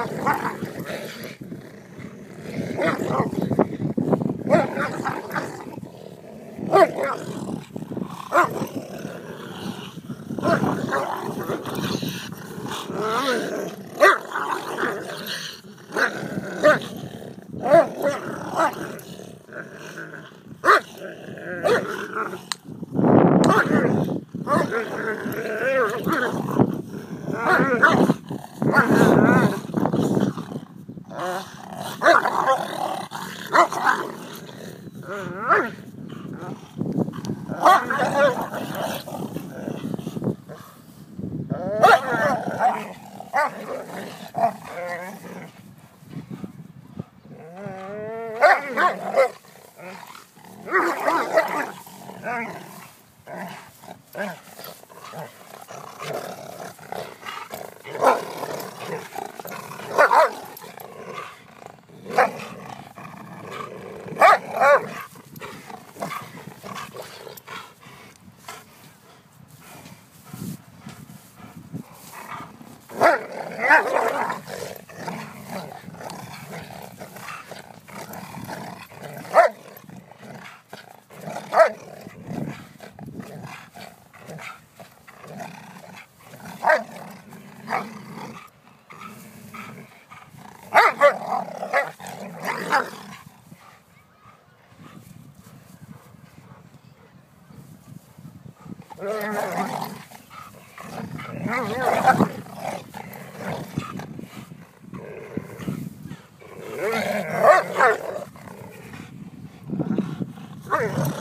Ugh! Ugh. Yeah. Clear.